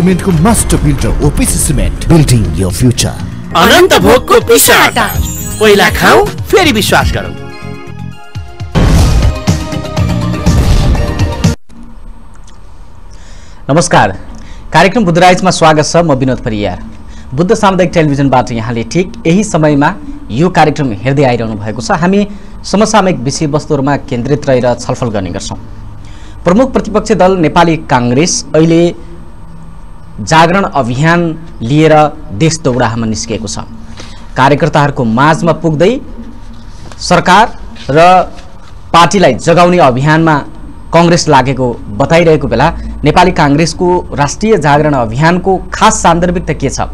सिमेन्टको master builder OPC cement building your future अनन्त भोगको पिसाटा पहिला खाऊ फेरि विश्वास गरौँ। नमस्कार। कार्यक्रम बुद्धराइजमा स्वागत छ म विनोद परियार। बुद्ध सामुदायिक टेलिभिजनबाट यहाँले ठिक यही समयमा यो कार्यक्रम हेर्दै आइरहनु भएको छ। हामी समसामयिक विषयवस्तुहरूमा केन्द्रित रहेर छलफल गर्ने गर्छौँ। प्रमुख प्रतिपक्षी दल नेपाली काङ्ग्रेस अहिले जागरण अभियान लिएर देश दौडाहामा निस्किएको छ। कार्यकर्ताहरूको माझमा पुग्दै सरकार र पार्टीलाई जगाउने अभियानमा कङ्ग्रेस लागेको बताइरहेको बेला नेपाली काङ्ग्रेसको राष्ट्रिय जागरण अभियानको खास सान्दर्भिकता के छ?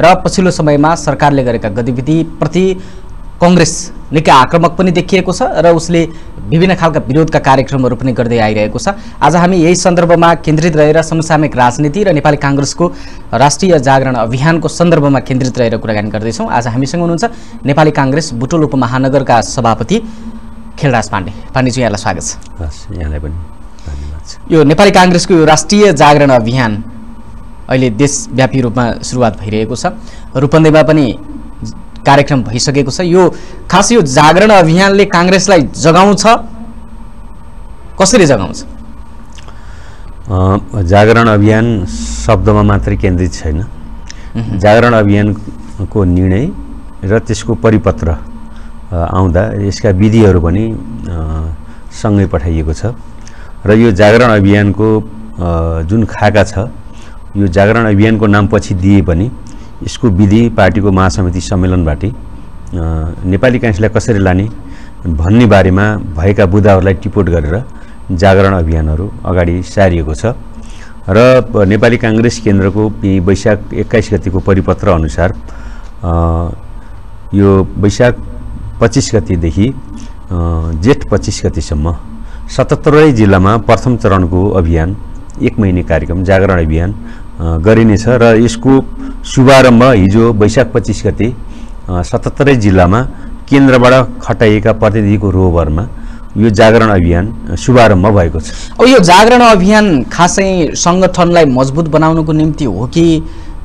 र पछिल्लो समयमा सरकारले गरेका गतिविधिप्रति कङ्ग्रेस निकै आक्रामक पनि देखिएको छ र उसले विभिन्न खालका विरोधका कार्यक्रमहरू पनि गर्दै आइरहेको छ। आज हामी यही सन्दर्भमा केन्द्रित रहेर समसामयिक राजनीति र नेपाली काङ्ग्रेसको राष्ट्रिय जागरण अभियानको सन्दर्भमा केन्द्रित रहेर कुराकानी गर्दैछौँ। आज हामीसँग हुनुहुन्छ नेपाली काङ्ग्रेस बुटोल उपमहानगरका सभापति खेलराज पाण्डे। पाण्डेजी यहाँलाई स्वागत छ। यहाँलाई पनि धन्यवाद यो नेपाली काङ्ग्रेसको यो राष्ट्रिय जागरण अभियान अहिले देशव्यापी रूपमा सुरुवात भइरहेको छ। रूपन्देहीमा पनि कार्यक्रम भइसकेको छ। यो खास यो जागरण अभियानले काङ्ग्रेसलाई जगाउँछ? कसरी जगाउँछ? जागरण अभियान शब्दमा मात्रै केन्द्रित छैन। जागरण अभियानको निर्णय र त्यसको परिपत्र आउँदा यसका विधिहरू पनि सँगै पठाइएको छ। र यो जागरण अभियानको जुन खाका छ यो जागरण अभियानको नाम पछि दिए पनि यसको विधि पार्टीको महासमिति सम्मेलनबाटै नेपाली काङ्ग्रेसलाई कसरी लाने भन्ने बारेमा भएका बुदाहरूलाई टिपोट गरेर जागरण अभियानहरू अगाडि सारिएको छ। र नेपाली काङ्ग्रेस केन्द्रको वैशाख एक्काइस गतिको परिपत्र अनुसार यो वैशाख पच्चिस गतिदेखि जेठ पच्चिस गतिसम्म सतहत्तरै जिल्लामा प्रथम चरणको अभियान एक महिने कार्यक्रम जागरण अभियान गरिनेछ र यसको शुभारम्भ हिजो वैशाख पच्चिस गते सतहत्तरै जिल्लामा केन्द्रबाट खटाइएका प्रतिनिधिको रोभरमा यो जागरण अभियान शुभारम्भ भएको छ। अब यो जागरण अभियान खासै सङ्गठनलाई मजबुत बनाउनुको निम्ति हो कि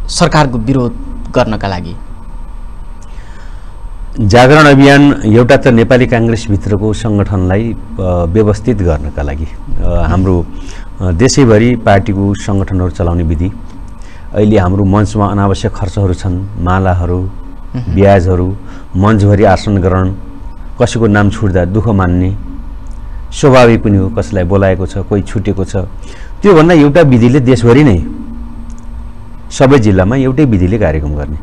सरकारको विरोध गर्नका लागि? जागरण अभियान एउटा त नेपाली काङ्ग्रेसभित्रको सङ्गठनलाई व्यवस्थित गर्नका लागि हाम्रो देशैभरि पार्टीको सङ्गठनहरू चलाउने विधि अहिले हाम्रो मञ्चमा अनावश्यक खर्चहरू छन् मालाहरू ब्याजहरू मञ्चभरि आसन ग्रहण कसैको नाम छुट्दा दुःख मान्ने स्वाभाविक पनि हो कसैलाई बोलाएको छ कोही छुटेको छ। त्योभन्दा एउटा विधिले देशभरि नै सबै जिल्लामा एउटै विधिले कार्यक्रम गर्ने।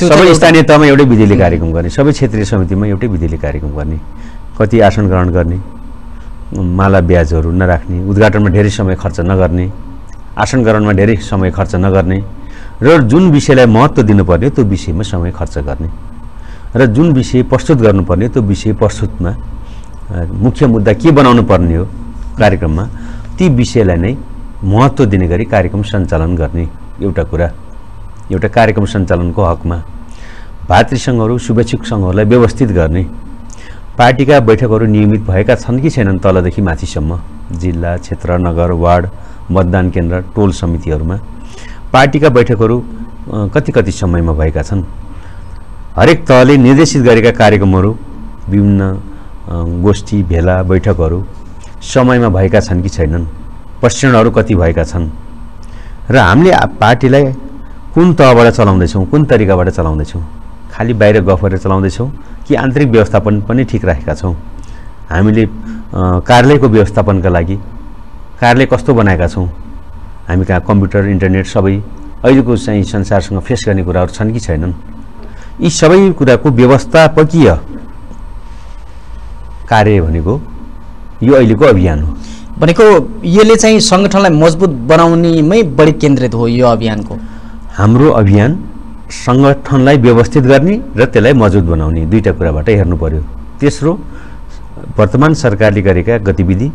सबै स्थानीय तहमा एउटै विधिले कार्यक्रम गर्ने सबै क्षेत्रीय समितिमा एउटै विधिले कार्यक्रम गर्ने कति आसन ग्रहण गर्ने माला ब्याजहरू नराख्ने उद्घाटनमा धेरै समय खर्च नगर्ने आसन ग्रहणमा धेरै समय खर्च नगर्ने र जुन विषयलाई महत्त्व दिनुपर्ने त्यो विषयमा समय खर्च गर्ने र जुन विषय प्रस्तुत गर्नुपर्ने त्यो विषय प्रस्तुतमा मुख्य मुद्दा के बनाउनु पर्ने हो कार्यक्रममा ती विषयलाई नै महत्त्व दिने गरी कार्यक्रम सञ्चालन गर्ने एउटा कुरा एउटा कार्यक्रम सञ्चालनको हकमा भातृ सङ्घहरू शुभेच्छुक सङ्घहरूलाई व्यवस्थित गर्ने पार्टीका बैठकहरू नियमित भएका छन् कि छैनन् तलदेखि माथिसम्म जिल्ला क्षेत्र नगर वार्ड मतदान केन्द्र टोल समितिहरूमा। पार्टीका बैठकहरू कति कति समयमा भएका छन्? हरेक तहले निर्देशित गरेका कार्यक्रमहरू विभिन्न गोष्ठी भेला बैठकहरू समयमा भएका छन् कि छैनन्? प्रशिक्षणहरू कति भएका छन्? र हामीले पार्टीलाई कुन तहबाट चलाउँदैछौँ कुन तरिकाबाट चलाउँदैछौँ? खालि बाहिर गफ गरेर चलाउँदैछौँ कि आन्तरिक व्यवस्थापन पनि ठिक राखेका छौँ? हामीले कार्यालयको व्यवस्थापनका लागि कार्यालय कस्तो बनाएका छौँ? हामी कहाँ कम्प्युटर इन्टरनेट सबै अहिलेको चाहिँ संसारसँग फेस गर्ने कुराहरू छन् कि छैनन्? यी सबै कुराको व्यवस्थापकीय कार्य भनेको यो अहिलेको अभियान हो। भनेको यसले चाहिँ सङ्गठनलाई मजबुत बनाउनेमै बढी केन्द्रित हो यो अभियानको। हाम्रो अभियान सङ्गठनलाई व्यवस्थित गर्ने र त्यसलाई मजबुत बनाउने दुईवटा कुराबाट हेर्नु पर्यो। तेस्रो वर्तमान सरकारले गरेका गतिविधि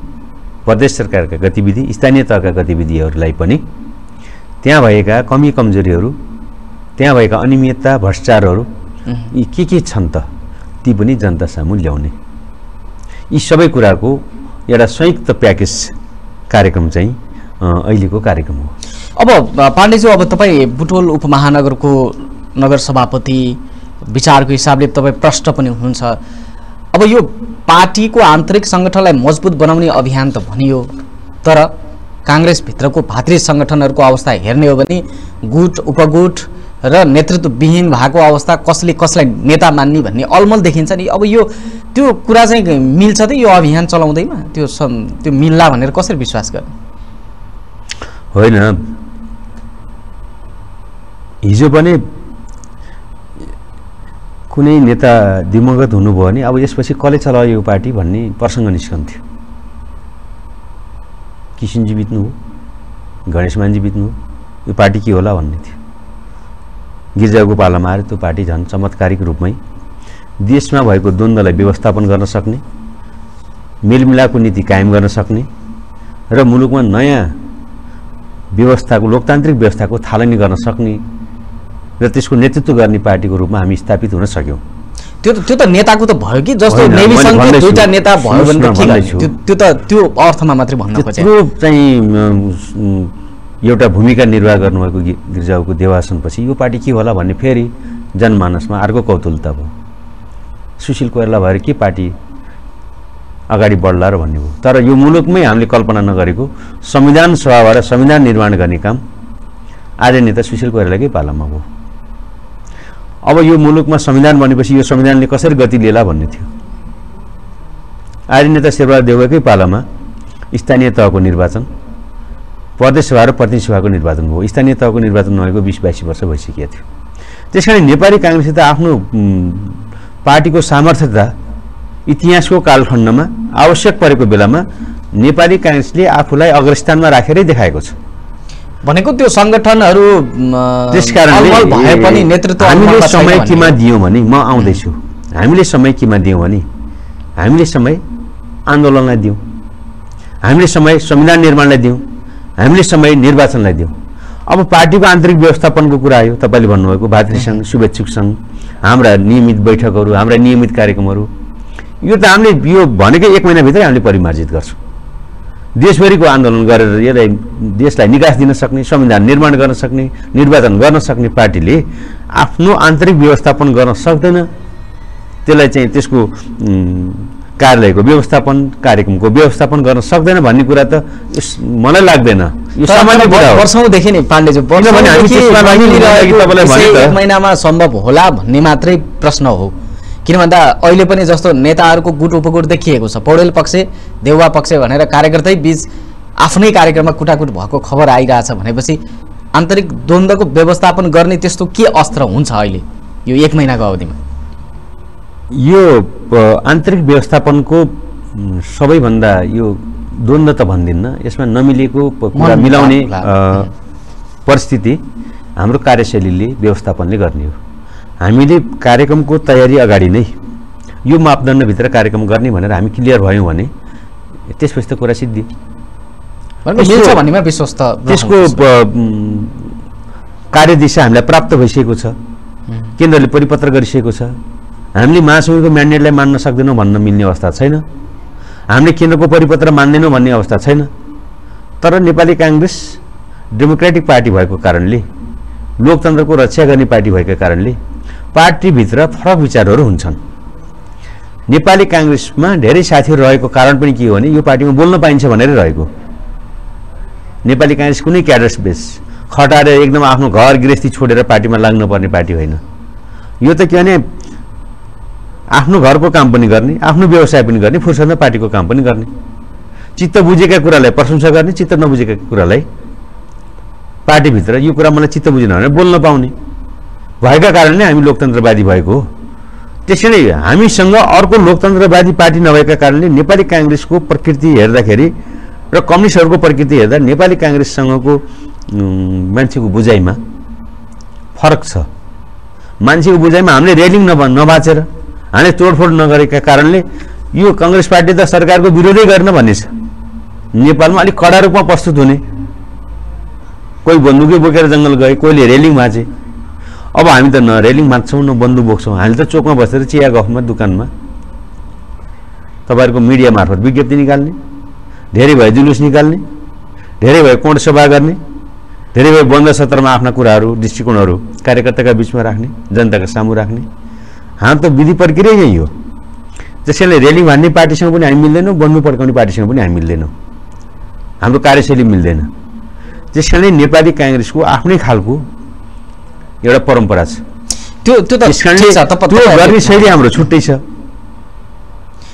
प्रदेश सरकारका गतिविधि स्थानीय तहका गतिविधिहरूलाई पनि त्यहाँ भएका कमी कमजोरीहरू त्यहाँ भएका अनियमितता भ्रष्टाचारहरू यी के के छन् त? ती पनि जनता सामु ल्याउने। यी सबै कुराको एउटा संयुक्त प्याकेज कार्यक्रम चाहिँ अहिलेको कार्यक्रम हो। अब पाण्डेज्यू अब तपाईँ बुटोल उपमहानगरको नगर सभापति विचारको हिसाबले तपाईँ प्रष्ट पनि हुनुहुन्छ। अब यो पार्टीको आन्तरिक सङ्गठनलाई मजबुत बनाउने अभियान त भनियो तर काङ्ग्रेसभित्रको भातृ सङ्गठनहरूको अवस्था हेर्ने हो भने गुट उपगुट र नेतृत्वविहीन भएको अवस्था कसले कसलाई नेता मान्ने भन्ने अलमल देखिन्छ नि। अब यो त्यो कुरा चाहिँ मिल्छ त यो अभियान चलाउँदैमा? त्यो त्यो मिल्ला भनेर कसरी विश्वास गर्ने? होइन। हिजो पनि कुनै नेता दिवंगत हुनुभयो भने अब यसपछि कसले चलायो यो पार्टी भन्ने प्रसङ्ग निस्कन्थ्यो। किसिनजी बित्नु हो गणेशमानजी बित्नु यो पार्टी के होला भन्ने थियो। गिर्जाको पालामा आएर त्यो पार्टी झन् चमत्कारिक रूपमै देशमा भएको द्वन्द्वलाई व्यवस्थापन गर्न सक्ने मेलमिलापको नीति कायम गर्न सक्ने र मुलुकमा नयाँ व्यवस्थाको लोकतान्त्रिक व्यवस्थाको थालनी गर्न सक्ने र त्यसको नेतृत्व गर्ने पार्टीको रूपमा हामी स्थापित हुन सक्यौँ। त्यो त त्यो त नेताको त भयो कि? जस्तो। दुईटा नेता भयो भने। त्यो त्यो त त्यो अर्थमा मात्रै भन्न त्यत्रो चाहिँ। एउटा भूमिका निर्वाह गर्नुभएको गिर्जाको देवासनपछि यो पार्टी के होला भन्ने फेरि जनमानसमा अर्को कौतुलता भयो। सुशील कोइराला भएर के पार्टी अगाडि बढ्ला र भन्ने भयो। तर यो मुलुकमै हामीले कल्पना नगरेको संविधान सभाबाट संविधान निर्माण गर्ने काम आज नेता सुशील कोइरालाकै पालामा भयो। अब यो मुलुकमा संविधान बनेपछि यो संविधानले कसरी गति लिएला भन्ने थियो। आर्य नेता शेरबहादुर देउवाकै पालामा स्थानीय तहको निर्वाचन प्रदेश सभा र प्रतिनिधि सभाको निर्वाचन भयो। स्थानीय तहको निर्वाचन नभएको बिस बाइस वर्ष भइसकेको थियो। त्यस कारण नेपाली काङ्ग्रेसले त आफ्नो पार्टीको सामर्थ्यता इतिहासको कालखण्डमा आवश्यक परेको बेलामा नेपाली काङ्ग्रेसले आफूलाई अग्रस्थानमा राखेरै देखाएको छ। भनेको त्यो सङ्गठनहरू भए पनि नेतृत्व हामीले समय केमा। दियौँ भने म आउँदैछु। हामीले समय केमा दियौँ भने हामीले समय आन्दोलनलाई दियौँ। हामीले समय संविधान निर्माणलाई दियौँ। हामीले समय निर्वाचनलाई दियौँ। अब पार्टीको आन्तरिक व्यवस्थापनको कुरा आयो तपाईँले भन्नुभएको भातृ सङ्घ शुभेच्छुक सङ्घ हाम्रा नियमित बैठकहरू हाम्रा नियमित कार्यक्रमहरू। यो त हामीले यो भनेकै एक महिनाभित्रै हामीले परिमार्जित गर्छौँ। देशभरिको आन्दोलन गरेर यसलाई देशलाई निकास दिन सक्ने संविधान निर्माण गर्न सक्ने निर्वाचन गर्न सक्ने पार्टीले आफ्नो आन्तरिक व्यवस्थापन गर्न सक्दैन। त्यसलाई चाहिँ त्यसको कार्यालयको व्यवस्थापन कार्यक्रमको व्यवस्थापन गर्न सक्दैन भन्ने कुरा त मलाई लाग्दैन। वर्षौँदेखि नै पाण्डेज्यू महिनामा सम्भव होला भन्ने मात्रै प्रश्न हो। किन भन्दा अहिले पनि जस्तो नेताहरूको गुट उपगुट देखिएको छ। पौडेल पक्ष देउवा पक्ष भनेर कार्यकर्तै बिच आफ्नै कार्यक्रममा कुटाकुट भएको खबर आइरहेछ भनेपछि आन्तरिक द्वन्द्वको व्यवस्थापन गर्ने त्यस्तो के अस्त्र हुन्छ अहिले यो एक महिनाको अवधिमा? यो आन्तरिक व्यवस्थापनको सबैभन्दा यो द्वन्द्व त भन्दिनँ यसमा नमिलेको कुरा मिलाउने परिस्थिति हाम्रो कार्यशैलीले व्यवस्थापनले गर्ने हो। हामीले कार्यक्रमको तयारी अगाडि नै यो मापदण्डभित्र कार्यक्रम गर्ने भनेर हामी क्लियर भयौँ भने त्यसपछि त कुरा सिद्धि। विश्वास त्यसको कार्यदिशा हामीलाई प्राप्त भइसकेको छ। केन्द्रले परिपत्र गरिसकेको छ। हामीले महासमितिको म्यान्डेटलाई मान्न सक्दैनौँ भन्न मिल्ने अवस्था छैन। हामीले केन्द्रको परिपत्र मान्दैनौँ भन्ने अवस्था छैन। तर नेपाली काङ्ग्रेस डेमोक्रेटिक पार्टी भएको कारणले लोकतन्त्रको रक्षा गर्ने पार्टी भएको कारणले पार्टीभित्र फरक विचारहरू हुन्छन्। नेपाली काङ्ग्रेसमा धेरै साथीहरू रहेको कारण पनि के हो भने यो पार्टीमा बोल्न पाइन्छ भनेर रहेको। नेपाली काङ्ग्रेस कुनै क्याडर्स बेस खटाएर एकदम आफ्नो घर गृहस्थी छोडेर पार्टीमा लाग्नुपर्ने पार्टी होइन। यो त के भने आफ्नो घरको काम पनि गर्ने आफ्नो व्यवसाय पनि गर्ने फुर्सदमा पार्टीको काम पनि गर्ने। चित्त बुझेका कुरालाई प्रशंसा गर्ने चित्त नबुझेका कुरालाई पार्टीभित्र यो कुरा मलाई चित्त बुझेन भने बोल्न पाउने। भएका कारणले हामी लोकतन्त्रवादी भएको हो। त्यसैले हामीसँग अर्को लोकतन्त्रवादी पार्टी नभएका कारणले नेपाली काङ्ग्रेसको प्रकृति हेर्दाखेरि र कम्युनिस्टहरूको प्रकृति हेर्दा नेपाली काङ्ग्रेससँगको मान्छेको बुझाइमा फरक छ। मान्छेको बुझाइमा हामीले रेलिङ नभ नबाचेर हामीले तोडफोड नगरेका कारणले यो कङ्ग्रेस पार्टी त सरकारको विरोधै गर्न भन्ने छ नेपालमा अलिक कडा रूपमा प्रस्तुत हुने। कोही बन्दुकै बोकेर जङ्गल गए कोहीले रेलिङ भाँचे। अब हामी त न रेलिङ भाँच्छौँ न बन्दुक बोक्छौँ। हामी त चोकमा बसेर चिया गफमा दोकानमा तपाईँहरूको मिडिया मार्फत विज्ञप्ति निकाल्ने धेरै भए जुलुस निकाल्ने धेरै भयो कोण सभा गर्ने धेरै भयो बन्द सत्रमा आफ्ना कुराहरू दृष्टिकोणहरू कार्यकर्ताका बिचमा राख्ने जनताका सामु राख्ने। हाम्रो त विधि प्रक्रिया यही हो। त्यसैले रेली भन्ने पार्टीसँग पनि हामी मिल्दैनौँ बन्नु पड्काउने पार्टीसँग पनि हामी मिल्दैनौँ। हाम्रो कार्यशैली मिल्दैन। त्यसैले नेपाली काङ्ग्रेसको आफ्नै खालको एउटा परम्परा छ। त्यो त्यो त गर्ने शैली हाम्रो छुट्टै छ।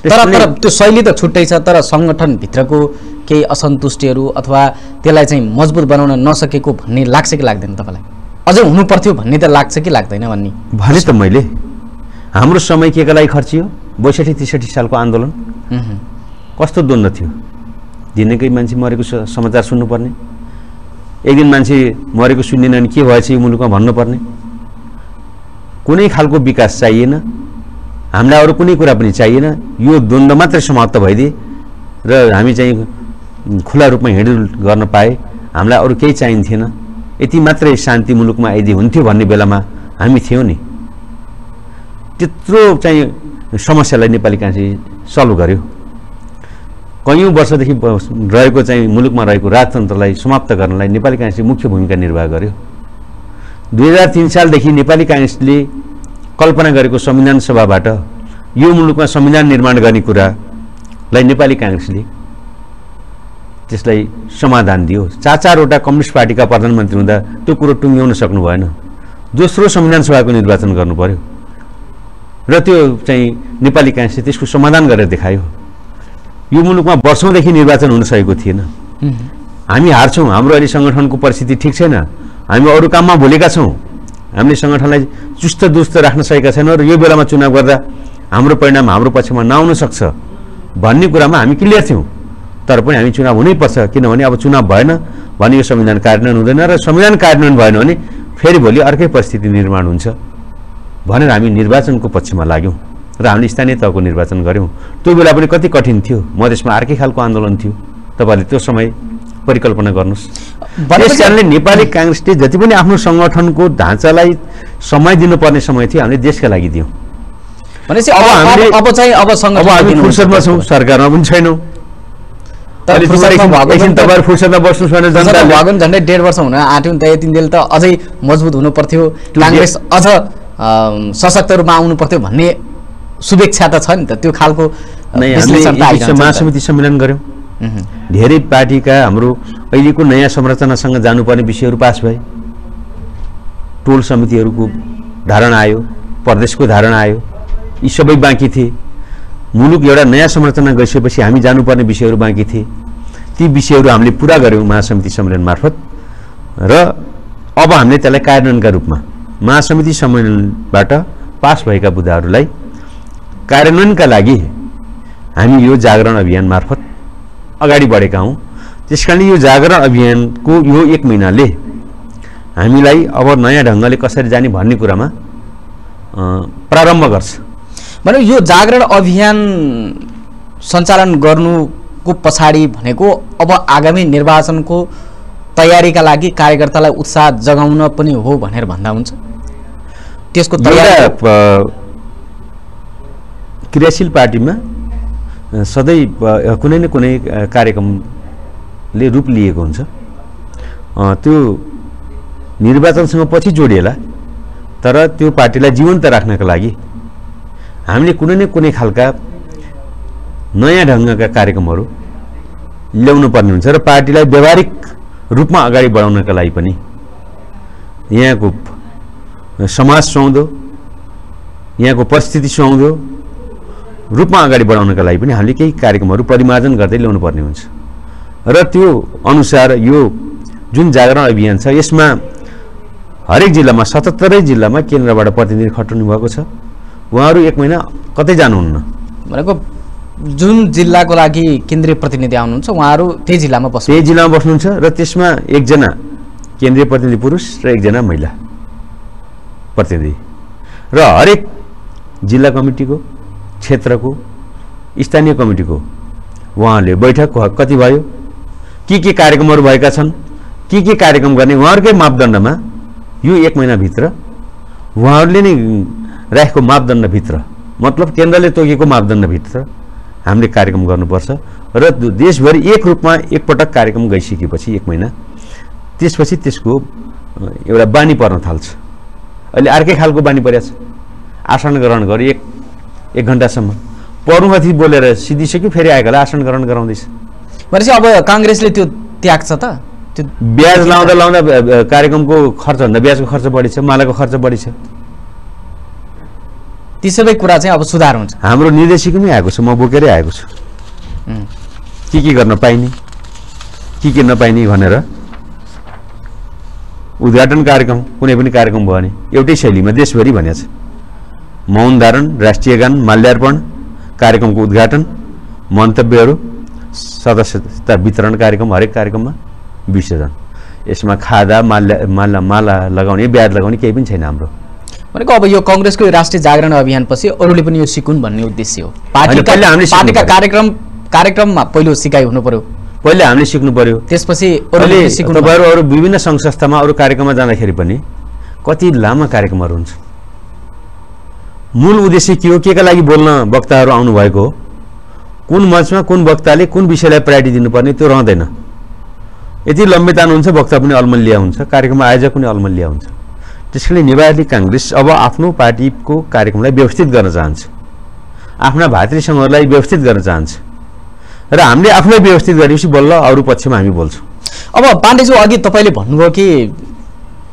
तर तर त्यो शैली त छुट्टै छ तर सङ्गठनभित्रको केही असन्तुष्टिहरू अथवा त्यसलाई चाहिँ मजबुत बनाउन नसकेको भन्ने लाग्छ कि लाग्दैन तपाईँलाई? अझै हुनु पर्थ्यो भन्ने त लाग्छ कि लाग्दैन भन्ने? भने त मैले। हाम्रो समय के का लागि खर्चियो? बैसठी त्रिसठी सालको आन्दोलन। कस्तो द्वन्द्व थियो? दिनकै मान्छे मरेको समाचार सुन्नुपर्ने। एक दिन मान्छे मरेको सुन्दैन भने के भएछ यो मुलुकमा भन्नुपर्ने? कुनै खालको विकास चाहिएन। हामीलाई अरू कुनै कुरा पनि चाहिएन। यो द्वन्द्व मात्रै समाप्त भइदिए र हामी चाहिँ खुला रूपमा हिँडुल गर्न पाए। हामीलाई अरू केही चाहिन्थेन। यति मात्रै शान्ति मुलुकमा यदि हुन्थ्यो भन्ने बेलामा हामी थियौँ नि। त्यत्रो चाहिँ समस्यालाई नेपाली काङ्ग्रेसले सल्भ गर्यो। कैयौँ वर्षदेखि रहेको चाहिँ मुलुकमा रहेको राजतन्त्रलाई समाप्त गर्नलाई नेपाली काङ्ग्रेसले मुख्य भूमिका निर्वाह गर्यो। दुई हजार तिन सालदेखि नेपाली काङ्ग्रेसले कल्पना गरेको संविधान सभाबाट यो मुलुकमा संविधान निर्माण गर्ने कुरालाई नेपाली काङ्ग्रेसले त्यसलाई समाधान दियो। चार चारवटा कम्युनिस्ट पार्टीका प्रधानमन्त्री हुँदा त्यो कुरो टुङ्ग्याउन सक्नु भएन। दोस्रो संविधान सभाको निर्वाचन गर्नु पर्यो। र त्यो चाहिँ नेपाली काङ्ग्रेसले त्यसको समाधान गरेर देखायो। यो मुलुकमा वर्षौँदेखि निर्वाचन हुन सकेको थिएन हामी हार्छौँ हाम्रो अहिले सङ्गठनको परिस्थिति ठिक छैन। हामी अरू काममा भुलेका छौँ। हामीले सङ्गठनलाई चुस्त दुस्त राख्न सकेका छैनौँ र यो बेलामा चुनाव गर्दा हाम्रो परिणाम हाम्रो पक्षमा नआउन सक्छ भन्ने कुरामा हामी क्लियर थियौँ। तर पनि हामी चुनाव हुनैपर्छ किनभने अब चुनाव भएन भने यो संविधान कार्यान्वयन हुँदैन र संविधान कार्यान्वयन भएन भने फेरि भोलि अर्कै परिस्थिति निर्माण हुन्छ भनेर हामी निर्वाचनको पक्षमा लाग्यौँ। र हामीले स्थानीय तहको निर्वाचन गऱ्यौँ। त्यो बेला पनि कति कठिन थियो। मधेसमा अर्कै खालको आन्दोलन थियो। तपाईँहरूले त्यो समय परिकल्पना गर्नुहोस्। त्यस कारणले नेपाली काङ्ग्रेसले जति पनि आफ्नो सङ्गठनको ढाँचालाई समय दिनुपर्ने समय थियो हामीले देशका लागि दियौँ। भनेपछि अब हामीले- अब चाहिँ अब हामी फुर्सदमा छौँ। सरकारमा पनि छैनौँ। तपाईँहरू फुर्सदमा बस्नुहोस् भएको झन्डै डेढ वर्ष हुन आँट्यो त। यति दिन त अझै मजबुत हुनु पर्थ्यो काङ्ग्रेस अझ सशक्त रूपमा आउनु पर्थ्यो भन्ने शुभेच्छा त छ नि त त्यो खालको। महासमिति सम्मेलन गऱ्यौँ। धेरै पार्टीका हाम्रो अहिलेको नयाँ संरचनासँग जानुपर्ने विषयहरू पास भए। टोल समितिहरूको धारणा आयो प्रदेशको धारणा आयो यी सबै बाँकी थिए। मुलुक एउटा नयाँ संरचना गइसकेपछि हामी जानुपर्ने विषयहरू बाँकी थिए। ती विषयहरू हामीले पुरा गऱ्यौँ महासमिति सम्मेलन मार्फत। र अब हामीले त्यसलाई कार्यान्वयनका रूपमा महासमिति सम्मेलनबाट पास भएका बुदाहरूलाई कार्यान्वयनका लागि हामी यो जागरण अभियान मार्फत अगाडि बढेका हौँ। त्यस कारणले यो जागरण अभियानको यो एक महिनाले हामीलाई अब नयाँ ढङ्गले कसरी जाने भन्ने कुरामा प्रारम्भ गर्छ। भने यो जागरण अभियान सञ्चालन गर्नुको पछाडि भनेको अब आगामी निर्वाचनको तयारीका लागि कार्यकर्तालाई उत्साह जगाउन पनि हो भनेर भन्दा हुन्छ। त्यसको तयारी क्रियाशील पार्टीमा सधैँ कुनै न कुनै कार्यक्रमले रूप लिएको हुन्छ। त्यो निर्वाचनसँग पछि जोडिएला तर त्यो पार्टीलाई जीवन्त राख्नका लागि हामीले कुनै न कुनै खालका नयाँ ढङ्गका कार्यक्रमहरू ल्याउनु पर्ने हुन्छ र पार्टीलाई व्यावहारिक रूपमा अगाडि बढाउनका लागि पनि। यहाँको समाज सुहाउँदो यहाँको परिस्थिति सुहाउँदो रूपमा अगाडि बढाउनका लागि पनि हामीले केही कार्यक्रमहरू परिमार्जन गर्दै ल्याउनु पर्ने हुन्छ। र त्यो अनुसार यो जुन जागरण अभियान छ यसमा हरेक जिल्लामा सतहत्तरै जिल्लामा केन्द्रबाट प्रतिनिधि खटाउनु भएको छ। उहाँहरू एक महिना कतै जानुहुन्न? भनेको जुन जिल्लाको लागि केन्द्रीय प्रतिनिधि आउनुहुन्छ उहाँहरू त्यही जिल्लामा बस्नु त्यही जिल्लामा बस्नुहुन्छ र त्यसमा एकजना केन्द्रीय प्रतिनिधि पुरुष र एकजना महिला प्रतिनिधि। र हरेक जिल्ला कमिटीको क्षेत्रको स्थानीय कमिटीको उहाँहरूले बैठक कति भयो के के कार्यक्रमहरू भएका छन् के के कार्यक्रम गर्ने उहाँहरूकै मापदण्डमा यो एक महिनाभित्र उहाँहरूले नै राखेको मापदण्डभित्र मतलब केन्द्रले तोकेको मापदण्डभित्र हामीले कार्यक्रम गर्नुपर्छ र देशभरि एक रूपमा एकपटक कार्यक्रम गइसकेपछि एक महिना त्यसपछि त्यसको एउटा बानी पर्न थाल्छ। अहिले अर्कै खालको बानी परेको छ। आसन ग्रहण गऱ्यो एक एक घन्टासम्म। पर्नुमाथि बोलेर सिधिसक्यो फेरि आएकोलाई आसन ग्रहण गराउँदैछ। भनेपछि अब काङ्ग्रेसले त्यो त्याग्छ त? त्यो ब्याज लाउँदा लाउँदा कार्यक्रमको खर्चभन्दा ब्याजको खर्च बढी छ मालाको खर्च बढी छ ती सबै कुरा चाहिँ अब सुधार हुन्छ। हाम्रो निर्देशिकमै आएको छ म बोकेरै आएको छु. के के गर्न पाइने? के के नपाइने भनेर। उद्घाटन कार्यक्रम कुनै पनि कार्यक्रम भयो भने एउटै शैलीमा देशभरि भनेको छ मौन धारण राष्ट्रिय गान माल्यार्पण कार्यक्रमको उद्घाटन मन्तव्यहरू सदस्यता वितरण कार्यक्रम हरेक कार्यक्रममा विसर्जन। यसमा खादा माल्या माला माला लगाउने ब्याज लगाउने केही पनि छैन हाम्रो। भनेको अब यो कङ्ग्रेसको राष्ट्रिय जागरण अभियानपछि अरूले पनि यो सिकुन् भन्ने उद्देश्य हो। पार्टीका पर्यो। कार्यक्रम कार्यक्रममा पहिलो सिकाइ हुनु पर्यो पहिले हामीले सिक्नु पर्यो त्यसपछि अरूले सिकुन् तपाईँहरू अरू विभिन्न सङ्घ संस्थामा अरू कार्यक्रममा जाँदाखेरि पनि कति लामा कार्यक्रमहरू हुन्छ। मूल उद्देश्य के हो के का लागि बोल्न वक्ताहरू आउनुभएको? हो कुन मञ्चमा कुन वक्ताले कुन विषयलाई प्रायोरिटी दिनुपर्ने त्यो रहँदैन। यति लम्बितान हुन्छ वक्ता पनि अल्मलिया हुन्छ कार्यक्रम आयोजक पनि अल्मलिया हुन्छ। त्यसैले नेपाली काङ्ग्रेस अब आफ्नो पार्टीको कार्यक्रमलाई व्यवस्थित गर्न चाहन्छ। आफ्ना भातृ सङ्घहरूलाई व्यवस्थित गर्न चाहन्छ। र हामीले आफूलाई व्यवस्थित गरेपछि बल्ल अरू पक्षमा हामी बोल्छौँ। अब पाण्डेज्यू अघि तपाईँले भन्नुभयो कि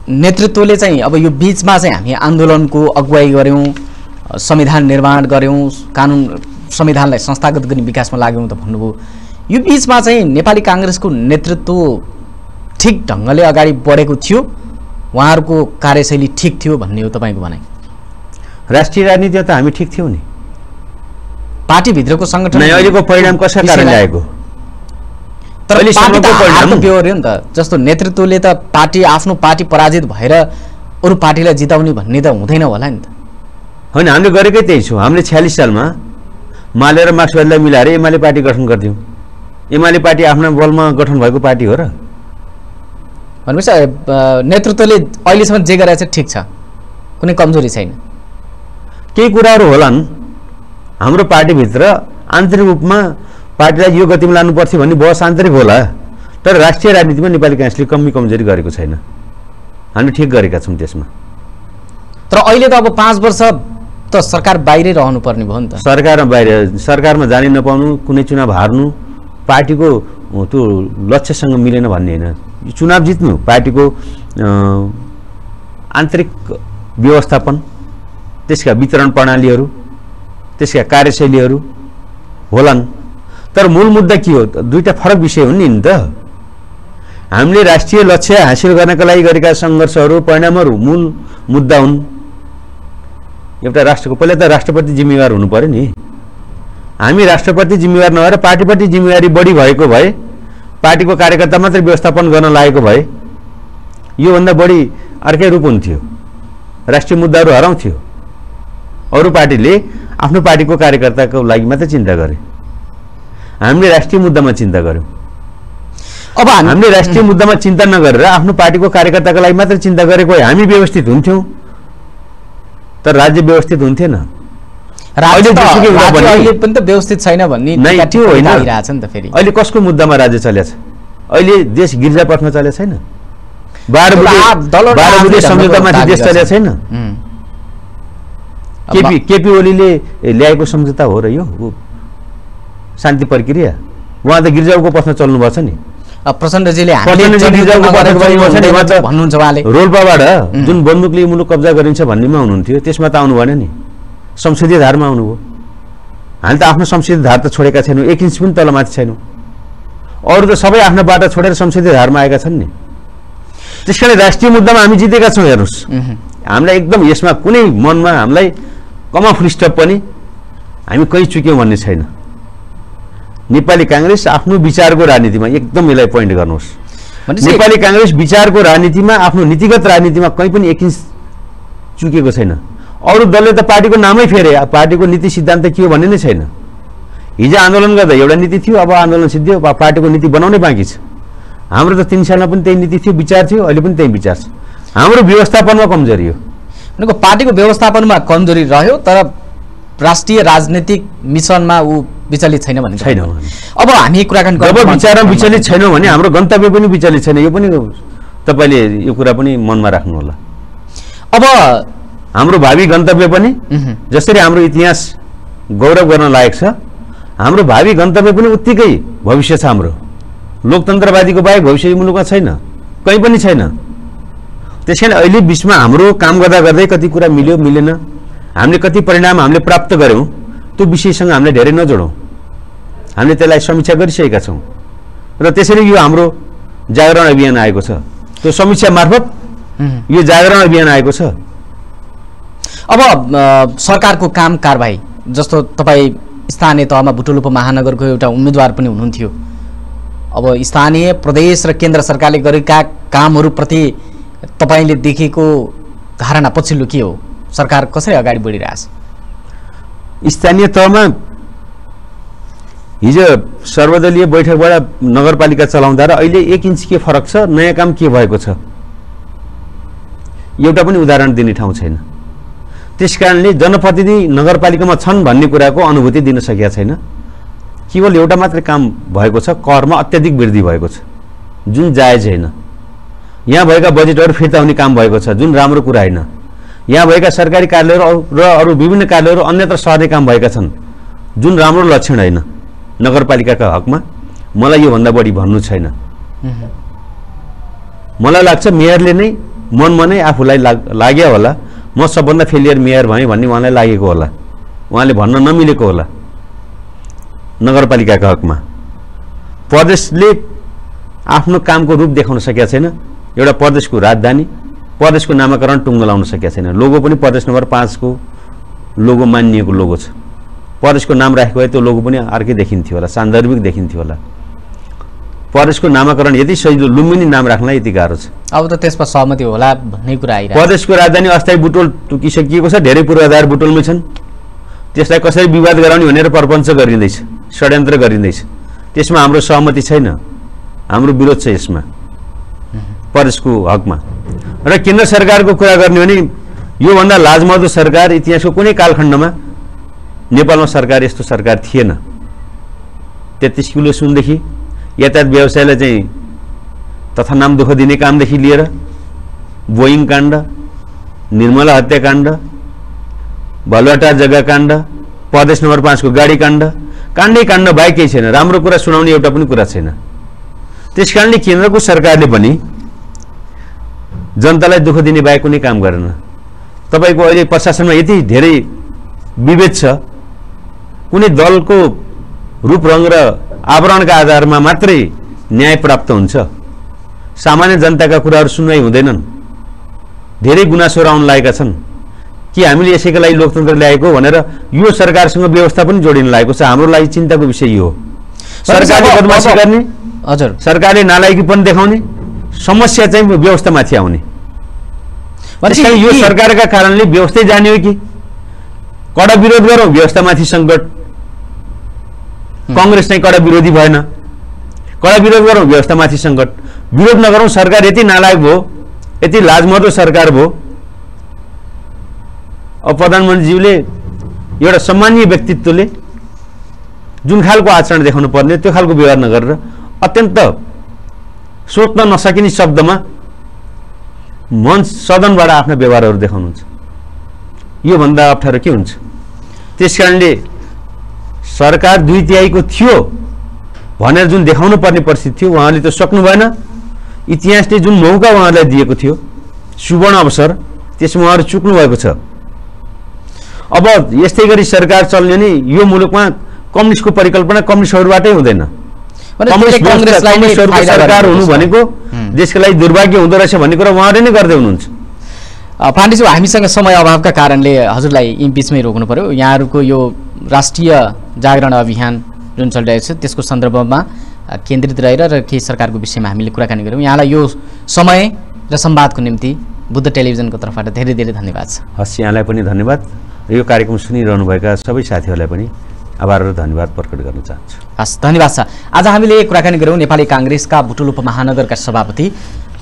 नेतृत्वले चाहिँ अब यो बिचमा चाहिँ हामी आन्दोलनको अगुवाई गऱ्यौँ। संविधान निर्माण गऱ्यौँ कानुन संविधानलाई संस्थागत गर्ने विकासमा लाग्यौँ त भन्नुभयो। यो बिचमा चाहिँ नेपाली काङ्ग्रेसको नेतृत्व ठिक ढङ्गले अगाडि बढेको थियो उहाँहरूको कार्यशैली ठिक थियो भन्ने हो तपाईँको भनाइ। राष्ट्रिय राजनीतिमा त हामी ठिक थियौँ नि। पार्टीभित्रको सङ्गठन अहिलेको परिणाम विषयलाई- ल्याएको तर नि त। जस्तो नेतृत्वले त पार्टी आफ्नो पार्टी पराजित भएर अरू पार्टीलाई जिताउने भन्ने त हुँदैन होला नि त। होइन हामीले गरेकै त्यही छौँ। हामीले छ्यालिस सालमा माले र मार्क्सवादीलाई मिलाएर एमाले पार्टी गठन गर्थ्यौँ एमाले पार्टी आफ्नो बलमा गठन भएको पार्टी हो र। भनेपछि नेतृत्वले अहिलेसम्म जे गरेको छ ठिक छ। कुनै कमजोरी छैन। केही कुराहरू होलान्। हाम्रो पार्टीभित्र आन्तरिक रूपमा पार्टीलाई यो गतिमा लानु पर्थ्यो भन्ने बहस आन्तरिक होला। तर राष्ट्रिय राजनीतिमा नेपाली काङ्ग्रेसले कमी कमजोरी गरेको छैन। हामी ठिक गरेका छौँ त्यसमा। तर अहिले त अब पाँच वर्ष त सरकार बाहिरै रहनु पर्ने भयो नि त। सरकारमा बाहिर सरकारमा जानै नपाउनु कुनै चुनाव हार्नु पार्टीको त्यो लक्ष्यसँग मिलेन भन्ने होइन। चुनाव जित्नु पार्टीको आन्तरिक व्यवस्थापन त्यसका वितरण प्रणालीहरू त्यसका कार्यशैलीहरू होलान्। तर मूल मुद्दा के हो? दुईवटा फरक विषय हुन् नि त। हामीले राष्ट्रिय लक्ष्य हासिल गर्नका लागि गरेका सङ्घर्षहरू परिणामहरू मूल मुद्दा हुन्। एउटा राष्ट्रको पहिला त राष्ट्रपति जिम्मेवार हुनु पर्यो नि। हामी राष्ट्रपति जिम्मेवार नभएर पार्टीप्रति जिम्मेवारी बढी भएको भए पार्टीको कार्यकर्ता मात्रै व्यवस्थापन गर्न लागेको भए योभन्दा बढी अर्कै रूप हुन्थ्यो। राष्ट्रिय मुद्दाहरू हराउँथ्यो। अरू पार्टीले आफ्नो पार्टीको कार्यकर्ताको लागि मात्रै चिन्ता गरे। हामीले राष्ट्रिय मुद्दामा चिन्ता गऱ्यौँ। अब हामी हामीले राष्ट्रिय मुद्दामा चिन्ता नगरेर आफ्नो पार्टीको कार्यकर्ताको लागि मात्रै चिन्ता गरेको हामी व्यवस्थित हुन्थ्यौँ। तर राज्य व्यवस्थित हुन्थेन। पनि- त व्यवस्थित छैन भन्ने अहिले कसको मुद्दामा राज्य चलेको छ अहिले देश गिर्जापथमा चलेको छैन? सम्झौतामाथि देश चलेको गर्छन्। छैन? केपी केपी ओलीले ल्याएको सम्झौता हो र यो शान्ति प्रक्रिया। उहाँ त गिर्जाको पथमा चल्नुभएको छ नि। प्रचण्डजीले भन्नुहुन्छ उहाँले। रोल्पाबाट जुन बन्दुकले मुलुक कब्जा गरिन्छ भन्नेमा हुनुहुन्थ्यो त्यसमा त आउनु भएन नि। संसदीय धारमा आउनुभयो। हामीले त आफ्नो संसदीय धार त छोडेका छैनौँ एक इन्च पनि तलमाथि छैनौँ। अरू त सबै आफ्नो बाटो छोडेर संसदीय धारमा आएका छन् नि। त्यस कारण राष्ट्रिय मुद्दामा हामी जितेका छौँ हेर्नुहोस्। हामीलाई एकदम यसमा कुनै मनमा हामीलाई कमा फुलस्टप पनि हामी कहीँ चुक्यौँ भन्ने छैन। नेपाली काङ्ग्रेस आफ्नो विचारको राजनीतिमा एकदम यसलाई पोइन्ट गर्नुहोस्। नेपाली काङ्ग्रेस विचारको राजनीतिमा आफ्नो नीतिगत राजनीतिमा कहीँ पनि एक इन्च चुकेको छैन। अरू दलले त पार्टीको नामै फेरे पार्टीको नीति सिद्धान्त के हो भन्ने नै छैन। हिजो आन्दोलन गर्दा एउटा नीति थियो अब आन्दोलन सिद्धियो पार्टीको नीति बनाउनै बाँकी छ। हाम्रो त तिन सालमा पनि त्यही नीति थियो विचार थियो अहिले पनि त्यही विचार छ। हाम्रो व्यवस्थापनमा कमजोरी हो। पार्टीको व्यवस्थापनमा कमजोरी रह्यो तर राष्ट्रिय राजनीतिक मिसनमा ऊ विचलित छैन भने छैन। अब हामी कुराकानी जब विचारमा विचलित छैनौँ भने हाम्रो गन्तव्य पनि विचलित छैन। यो पनि तपाईँले यो कुरा पनि मनमा राख्नु होला अब हाम्रो भावी गन्तव्य पनि जसरी हाम्रो इतिहास गौरव गर्न लायक छ हाम्रो भावी गन्तव्य पनि उत्तिकै भविष्य छ हाम्रो। लोकतन्त्रवादीको बाहेक भविष्य यो मुलुकमा छैन। कहीँ पनि छैन। त्यस कारण अहिले बिचमा हाम्रो काम गर्दा गर्दै कति कुरा मिल्यो मिलेन। हामीले कति परिणाम हामीले प्राप्त गऱ्यौँ त्यो विषयसँग हामीले धेरै नजोडौँ। हामीले त्यसलाई समीक्षा गरिसकेका छौँ। र त्यसरी यो हाम्रो जागरण अभियान आएको छ। त्यो समीक्षा मार्फत। यो जागरण अभियान आएको छ। अब सरकारको काम कारबाही जस्तो तपाईँ स्थानीय तहमा बुटोल उपमहानगरको एउटा उम्मेदवार पनि हुनुहुन्थ्यो। अब स्थानीय प्रदेश र केन्द्र सरकारले गरेका कामहरूप्रति तपाईँले देखेको धारणा पछिल्लो के हो? सरकार कसरी अगाडि बढिरहेछ? स्थानीय तहमा हिजो सर्वदलीय बैठकबाट नगरपालिका चलाउँदा र अहिले एक इन्च के फरक छ नयाँ काम के भएको छ? एउटा पनि उदाहरण दिने ठाउँ छैन। त्यस कारणले जनप्रतिनिधि नगरपालिकामा छन् भन्ने कुराको अनुभूति दिन सकेका छैन। केवल एउटा मात्रै काम भएको छ करमा अत्याधिक वृद्धि भएको छ। जुन जायज होइन। यहाँ भएका बजेटहरू फिर्ता हुने काम भएको छ जुन राम्रो कुरा होइन। यहाँ भएका सरकारी कार्यालयहरू र अरू विभिन्न कार्यालयहरू अन्यत्र सर्ने काम भएका छन्। जुन राम्रो लक्षण होइन नगरपालिकाका हकमा मलाई योभन्दा बढी भन्नु छैन। मलाई लाग्छ मेयरले नै मनमा नै आफूलाई लाग लाग्यो होला। म सबभन्दा फेलियर मेयर भएँ भन्ने उहाँलाई लागेको होला। उहाँले भन्न नमिलेको होला। नगरपालिकाका हकमा। प्रदेशले आफ्नो कामको रूप देखाउन सकेका छैन। एउटा प्रदेशको राजधानी प्रदेशको नामाकरण टुङ्गो लाउन सकेका छैन। लोगो पनि प्रदेश नम्बर पाँचको लोगो मानिएको लोगो छ। प्रदेशको नाम राखेको भए त्यो लोगो पनि अर्कै देखिन्थ्यो होला सान्दर्भिक देखिन्थ्यो होला। प्रदेशको नामाकरण यति सजिलो लुम्बिनी नाम राख्नलाई यति गाह्रो छ। अब त त्यसमा सहमति होला भन्ने कुरा आइरहेको प्रदेशको राजधानी अस्थायी बुटोल टुकिसकिएको छ धेरै पूर्वाधार बुटोलमै छन्। त्यसलाई कसरी विवाद गराउने भनेर प्रपञ्च गरिँदैछ षड्यन्त्र गरिँदैछ। त्यसमा हाम्रो सहमति छैन। हाम्रो विरोध छ यसमा। प्रदेशको हकमा। र केन्द्र सरकारको कुरा गर्ने भने योभन्दा लाजमर्दो सरकार इतिहासको कुनै कालखण्डमा नेपालमा सरकार यस्तो सरकार थिएन। तेत्तिस किलो सुनदेखि यातायात व्यवसायलाई चाहिँ तथा नाम दुःख दिने कामदेखि लिएर बोइङ काण्ड निर्मला हत्याकाण्ड भलुवाटार जग्गा काण्ड प्रदेश नम्बर पाँचको गाडी काण्ड काण्डै काण्ड बाहेक केही छैन। राम्रो कुरा सुनाउने एउटा पनि कुरा छैन। त्यस कारणले केन्द्रको सरकारले पनि जनतालाई दुःख दिने बाहेक कुनै काम गरेन। तपाईँको अहिले प्रशासनमा यति धेरै विभेद छ। कुनै दलको रूप रङ र आवरणका आधारमा मात्रै न्याय प्राप्त हुन्छ। सामान्य जनताका कुराहरू सुनवाई हुँदैनन्। धेरै गुनासोहरू आउन लागेका छन्। कि हामीले यसैका लागि लोकतन्त्र ल्याएको भनेर यो सरकारसँग व्यवस्था पनि जोडिन लागेको छ हाम्रो लागि चिन्ताको विषय यो हो। सरकारले बदमासी गर्ने हजुर। सरकारले नालायकी पनि देखाउने। समस्या चाहिँ व्यवस्थामाथि आउने। भनेपछि त्यसकारण यो यी- सरकारका कारणले व्यवस्थै जाने हो कि? कडा विरोध गरौँ व्यवस्थामाथि सङ्कट। कङ्ग्रेस चाहिँ कडा विरोधी भएन। कडा विरोध गरौँ व्यवस्थामाथि सङ्कट। विरोध नगरौँ सरकार यति नालायक भयो यति लाजमर्दो सरकार भयो। अब प्रधानमन्त्रीज्यूले एउटा सम्मानीय व्यक्तित्वले जुन खालको आचरण देखाउनु पर्ने त्यो खालको व्यवहार नगरेर अत्यन्त सोच्न नसकिने शब्दमा मञ्च सदनबाट आफ्ना व्यवहारहरू देखाउनुहुन्छ। योभन्दा अप्ठ्यारो के हुन्छ? त्यस कारणले सरकार दुई तिहाईको थियो भनेर जुन देखाउनु पर्ने परिस्थिति थियो उहाँले त्यो सक्नु भएन। इतिहासले जुन मौका उहाँहरूलाई दिएको थियो सुवर्ण अवसर त्यसमा उहाँहरू चुक्नु भएको छ। अब यस्तै गरी सरकार चल्ने नि यो मुलुकमा कम्युनिस्टको परिकल्पना कम्युनिस्टहरूबाटै हुँदैन। सरकार हुनु। भनेको देशको लागि दुर्भाग्य हुँदो रहेछ भन्ने कुरा उहाँहरूले नै गर्दै हुनुहुन्छ। पाण्डेज्यू हामीसँग समय अभावका कारणले हजुरलाई यी बिचमै रोक्नु पर्यो। यहाँहरूको यो राष्ट्रिय जागरण अभियान जुन चलिरहेको छ त्यसको सन्दर्भमा केन्द्रित रहेर र केही सरकारको विषयमा हामीले कुराकानी गऱ्यौँ। यहाँलाई यो समय र संवादको निम्ति बुद्ध टेलिभिजनको तर्फबाट धेरै धेरै धन्यवाद छ। हस् यहाँलाई पनि धन्यवाद। यो कार्यक्रम सुनिरहनुभएका सबै साथीहरूलाई पनि आभार र धन्यवाद प्रकट गर्न चाहन्छु। हस् धन्यवाद छ आज हामीले कुराकानी गऱ्यौँ नेपाली काङ्ग्रेसका बुटुल उपमहानगरका सभापति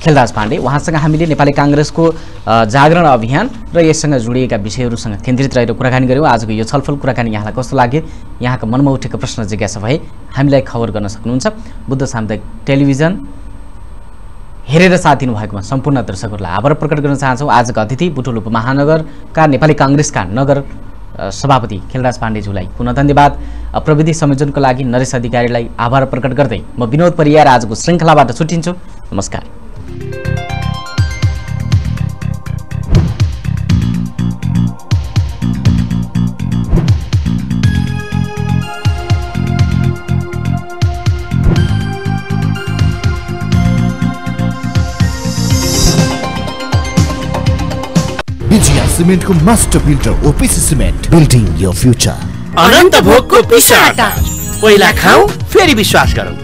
खेलराज पाण्डे। उहाँसँग हामीले नेपाली काङ्ग्रेसको जागरण अभियान र यससँग जोडिएका विषयहरूसँग केन्द्रित रहेर कुराकानी गऱ्यौँ। आजको यो छलफल कुराकानी यहाँलाई कस्तो लाग्यो? यहाँको मनमा उठेको प्रश्न जिज्ञासा भए हामीलाई खबर गर्न सक्नुहुन्छ। बुद्ध सामुदायिक टेलिभिजन हेरेर साथ दिनुभएकोमा सम्पूर्ण दर्शकहरूलाई आभार प्रकट गर्न चाहन्छौँ। आजका अतिथि बुटोल उपमहानगरका नेपाली काङ्ग्रेसका नगर सभापति खेलराज पाण्डेज्यूलाई पुनः धन्यवाद। प्रविधि संयोजनको लागि नरेश अधिकारीलाई आभार प्रकट गर्दै म विनोद परियार आजको श्रृङ्खलाबाट छुट्टिन्छु नमस्कार। Vijaya. सिमेन्टको master builder OPC cement building your future अनन्त भोगको पिसाटा पहिला खाऊ फेरि विश्वास गरौँ।